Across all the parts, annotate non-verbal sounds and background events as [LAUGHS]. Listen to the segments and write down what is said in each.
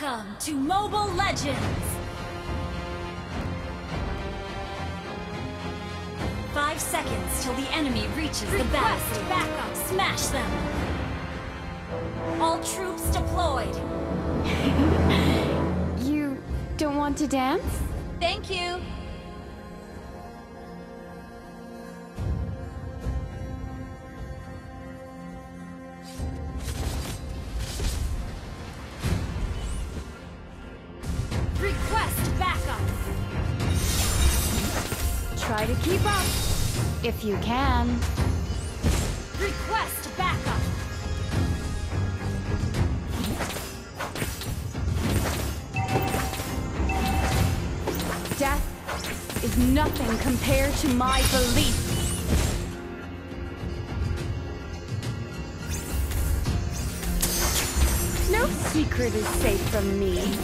Welcome to Mobile Legends! Five seconds till the enemy reaches the Request battlefield. backup. Smash them! All troops deployed! [LAUGHS] You don't want to dance? Thank you! You can. Request backup! Death is nothing compared to my belief. No secret is safe from me.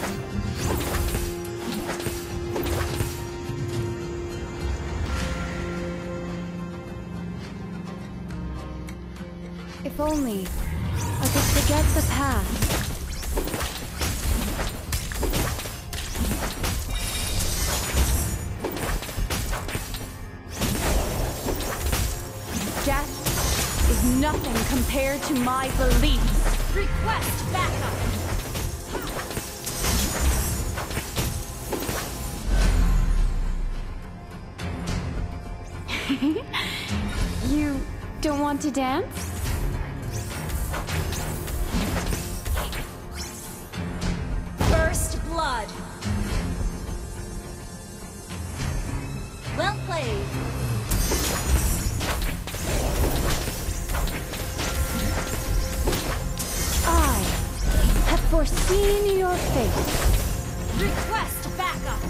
Only I could forget the past. Death is nothing compared to my beliefs. Request backup. [LAUGHS] You don't want to dance? I have foreseen your fate. Request backup.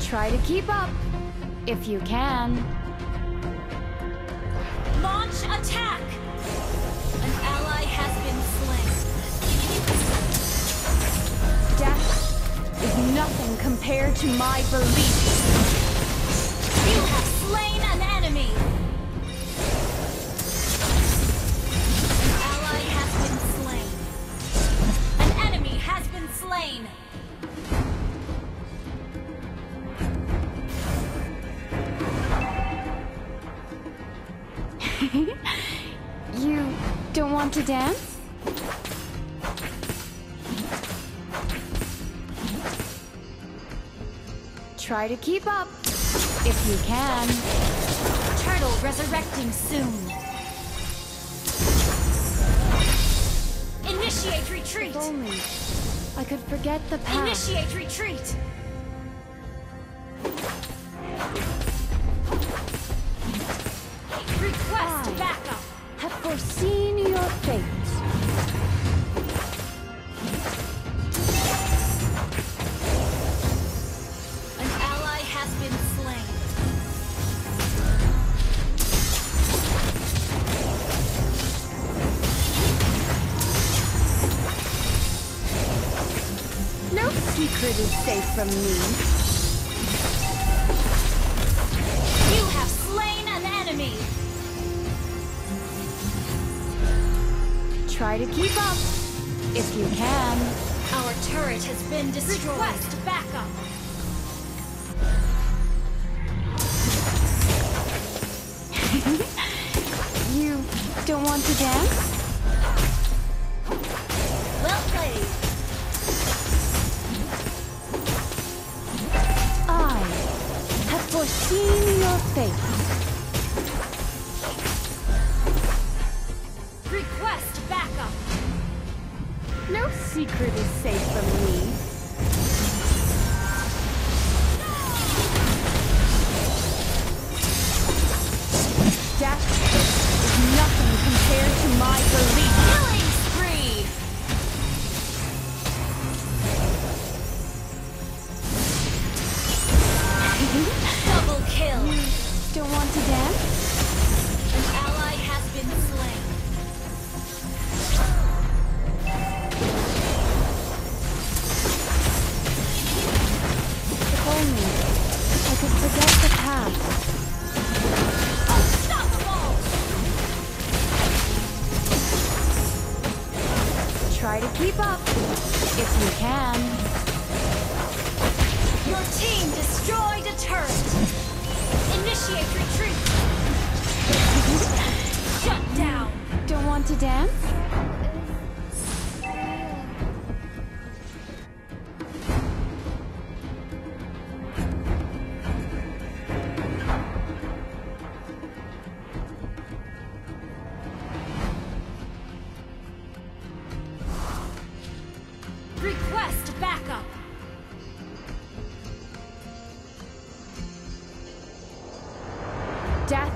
Try to keep up, if you can. Nothing compared to my belief. You have slain an enemy! An ally has been slain. An enemy has been slain! [LAUGHS] You don't want to dance? Try to keep up, if you can. Turtle resurrecting soon. Initiate retreat! If only I could forget the past. Initiate retreat! Secret is safe from me. You have slain an enemy! Try to keep up, if you can. Our turret has been destroyed. Request backup. [LAUGHS] you don't want to dance? Request backup! Death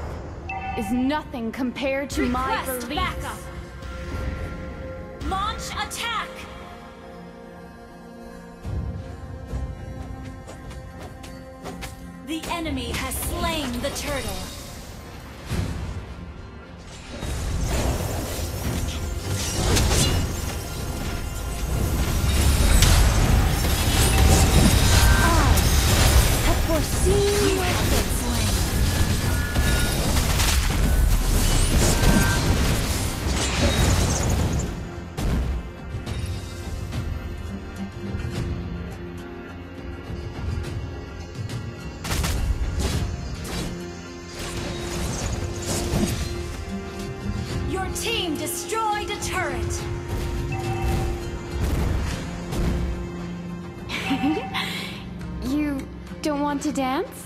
is nothing compared to Request my release. backup! Launch attack! The enemy has slain the turtle. dance?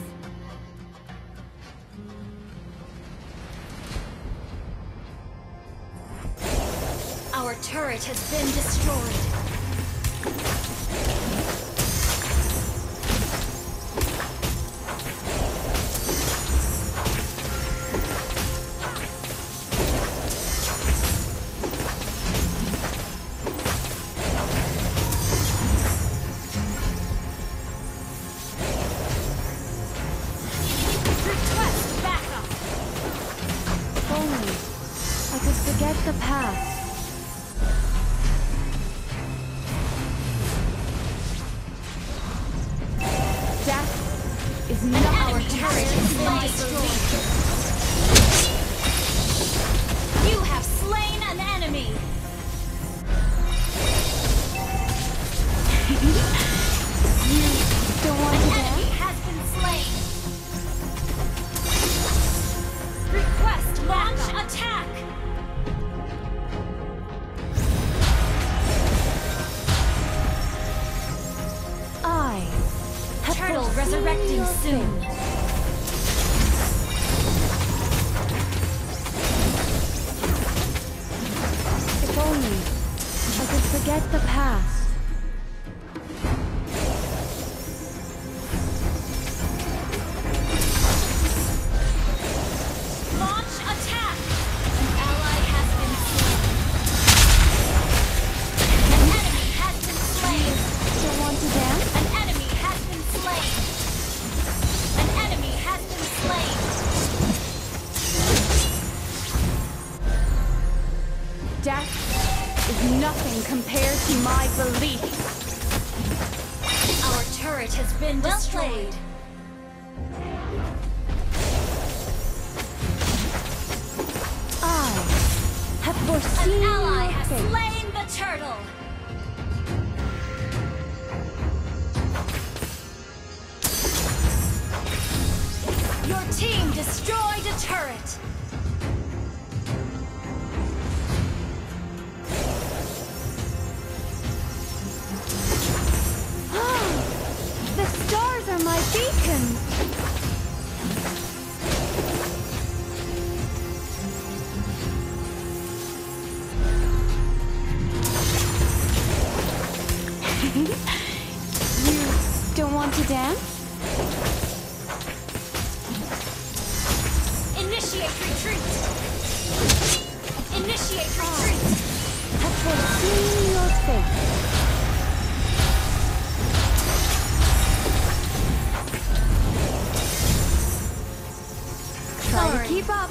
Try to keep up.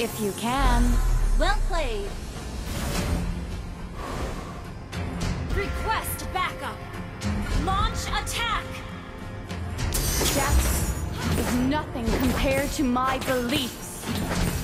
If you can. Well played. Request backup. Launch attack. Death is nothing compared to my beliefs.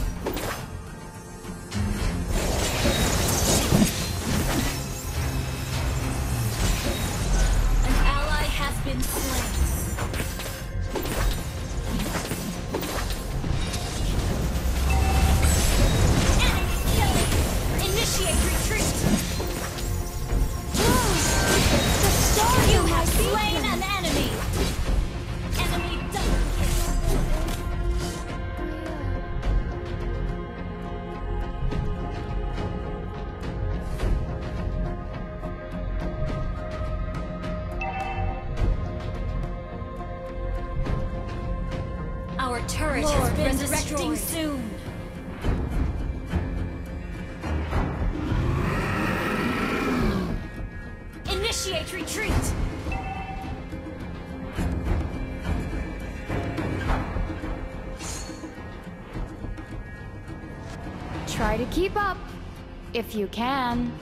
Try to keep up, if you can.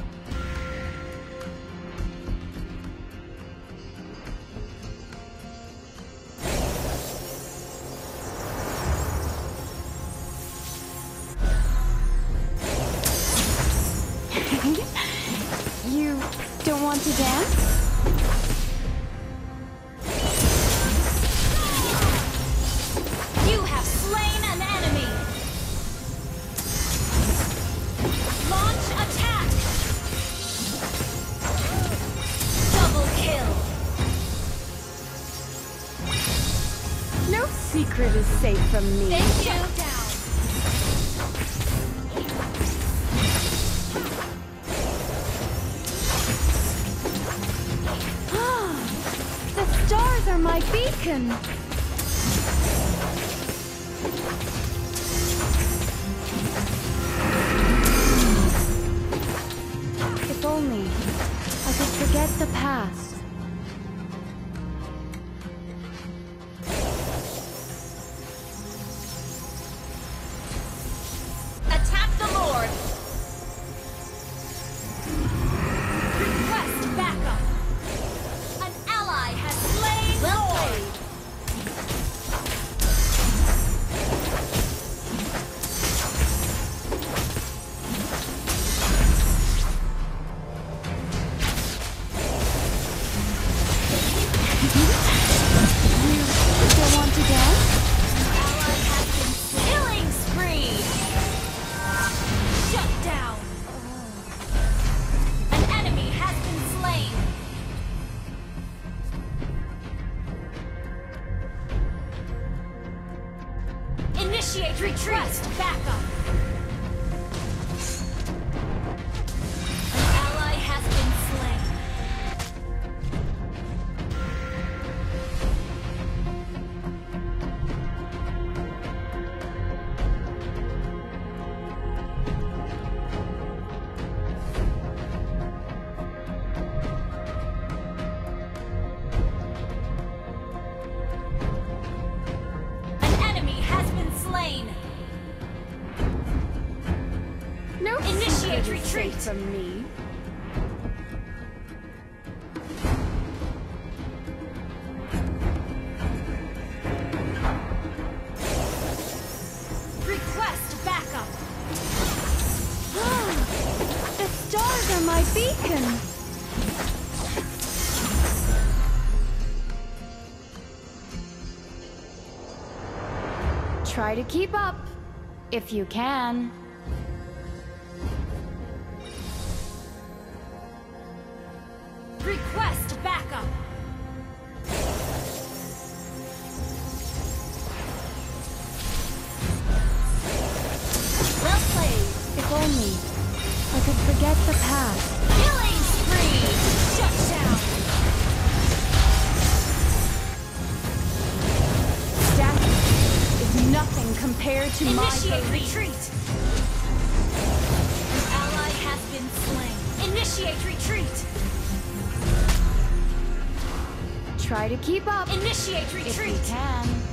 Secret is safe from me. Thank you. Ah, the stars are my beacon. Initiate retreat. Backup. Secret retreat. from me. Request backup. the stars are my beacon. Try to keep up, if you can. Only I could forget the past. Killing spree. Shut down. Is nothing compared to my Initiate retreat. An ally has been slain. Initiate retreat. Try to keep up, Initiate if you can.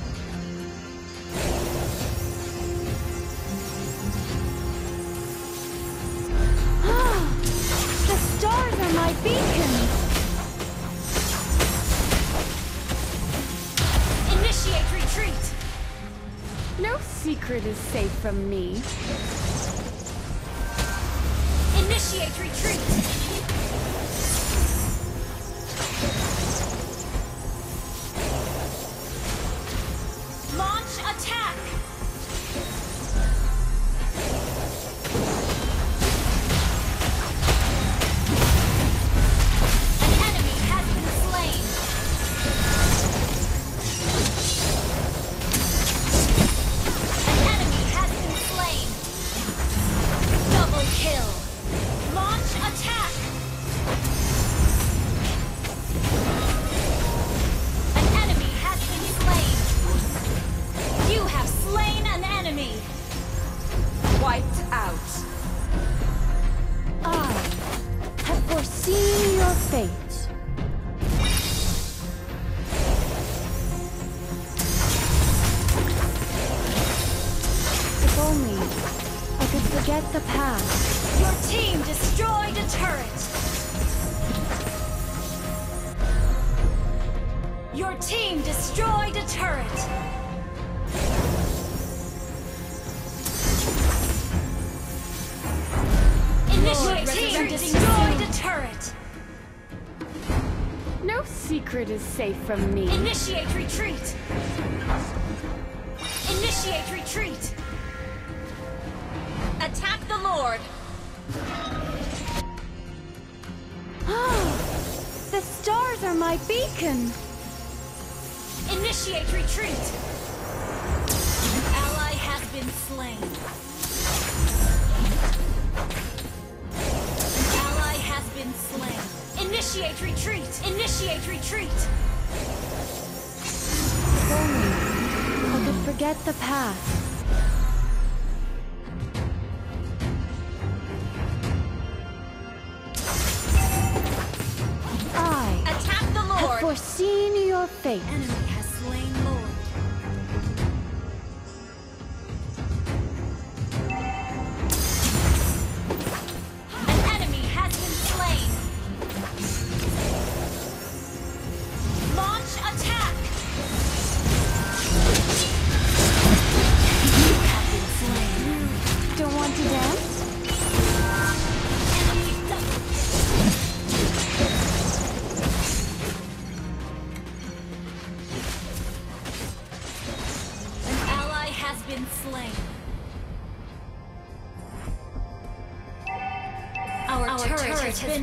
Secret is safe from me. Initiate retreat. Secret is safe from me. Initiate retreat! Initiate retreat! Attack the Lord! [GASPS] the stars are my beacon. Initiate retreat! An ally has been slain. An ally has been slain. Initiate retreat! Initiate retreat! If only I could forget the past. I Attack the have foreseen your fate. Enemy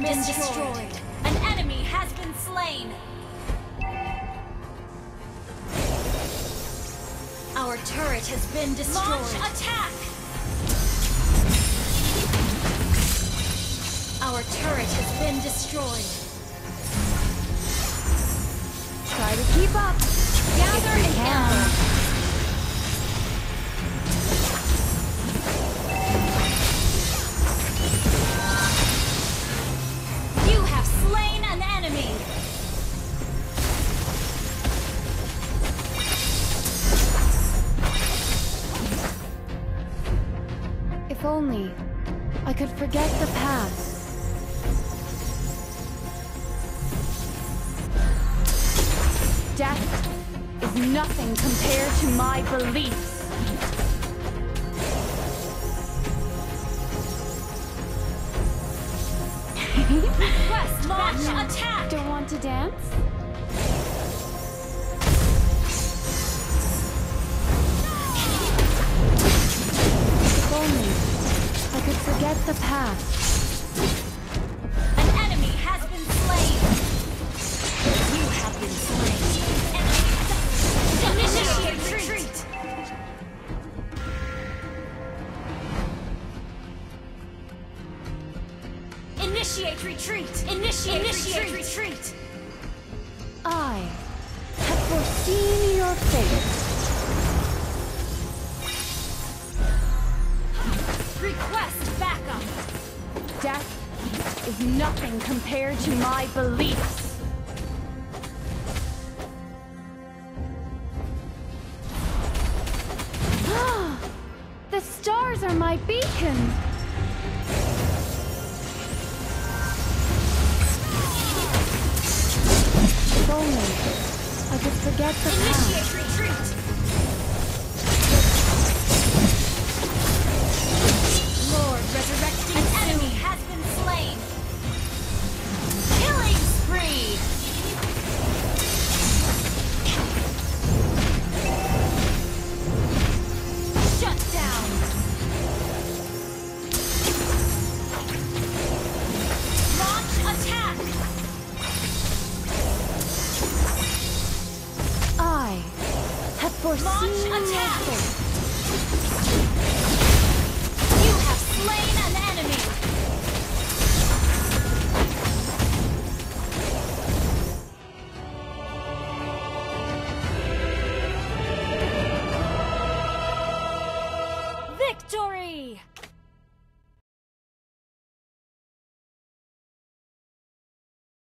been, destroyed. An enemy has been slain. Our turret has been destroyed. Launch attack! Our turret has been destroyed. Try to keep up. Gather If in dance? If only I could forget the past. Backup. Death is nothing compared to my beliefs. [GASPS] the stars are my beacon. If only I could forget the past.